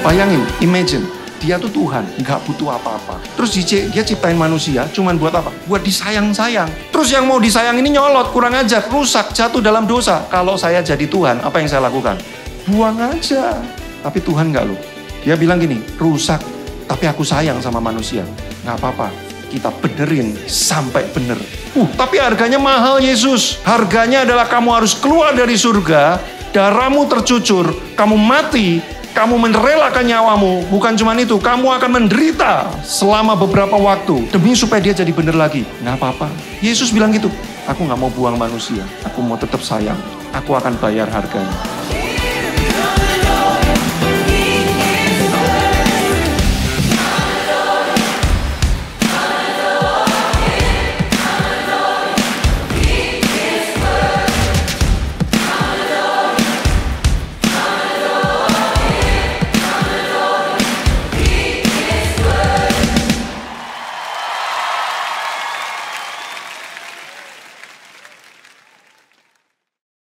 Bayangin, imagine, dia tuh Tuhan, nggak butuh apa-apa. Terus dia, dia ciptain manusia, cuman buat apa? Buat disayang-sayang. Terus yang mau disayang ini nyolot, kurang ajar, rusak, jatuh dalam dosa. Kalau saya jadi Tuhan, apa yang saya lakukan? Buang aja. Tapi Tuhan nggak loh. Dia bilang gini, rusak, tapi aku sayang sama manusia. Nggak apa-apa, kita benerin sampai bener. Uh, tapi harganya mahal Yesus. Harganya adalah kamu harus keluar dari surga, darahmu tercucur, kamu mati, kamu merelakan nyawamu, bukan cuma itu, kamu akan menderita selama beberapa waktu demi supaya dia jadi benar lagi. Nggak apa-apa. Yesus bilang gitu, aku nggak mau buang manusia, aku mau tetap sayang, aku akan bayar harganya.